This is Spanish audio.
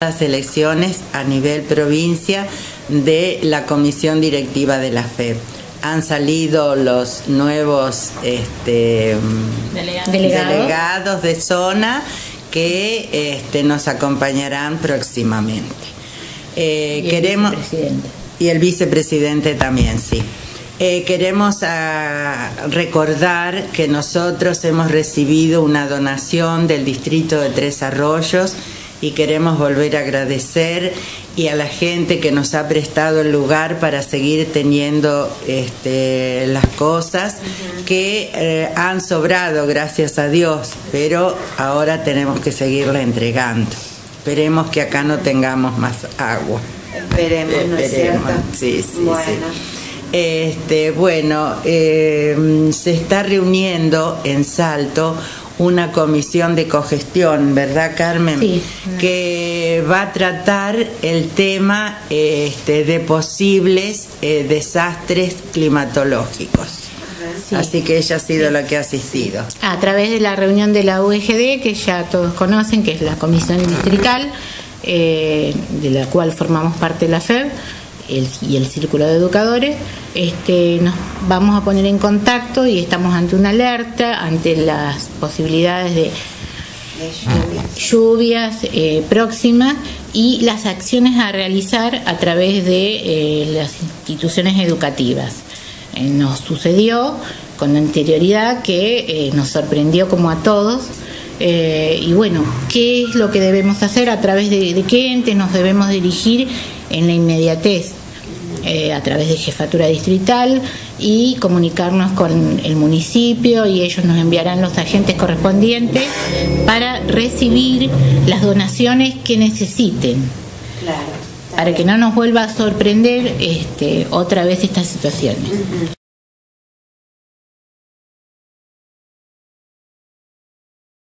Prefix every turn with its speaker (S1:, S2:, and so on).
S1: las elecciones a nivel provincia de la comisión directiva de la FED. Han salido los nuevos este, delegados. de zona que este, nos acompañarán próximamente.
S2: Eh, y queremos
S1: y el vicepresidente también, sí. Eh, queremos ah, recordar que nosotros hemos recibido una donación del distrito de Tres Arroyos y queremos volver a agradecer y a la gente que nos ha prestado el lugar para seguir teniendo este, las cosas que eh, han sobrado, gracias a Dios, pero ahora tenemos que seguirla entregando. Esperemos que acá no tengamos más agua.
S2: Esperemos, ¿no es cierto?
S1: Sí, sí, bueno. Este, bueno, eh, se está reuniendo en Salto una comisión de cogestión, ¿verdad, Carmen?
S2: Sí.
S1: Que va a tratar el tema este, de posibles eh, desastres climatológicos. Así que ella ha sido la que ha asistido.
S2: A través de la reunión de la UGD, que ya todos conocen, que es la comisión distrital, eh, de la cual formamos parte la FED, y el Círculo de Educadores, este, nos vamos a poner en contacto y estamos ante una alerta, ante las posibilidades de lluvias eh, próximas y las acciones a realizar a través de eh, las instituciones educativas. Eh, nos sucedió con anterioridad que nos sorprendió como a todos. y bueno, ¿qué es lo que debemos hacer? ¿A través de qué entes nos debemos dirigir en la inmediatez? Eh, a través de jefatura distrital y comunicarnos con el municipio y ellos nos enviarán los agentes correspondientes para recibir las donaciones que necesiten. para que no nos vuelva a sorprender este, otra vez estas situaciones.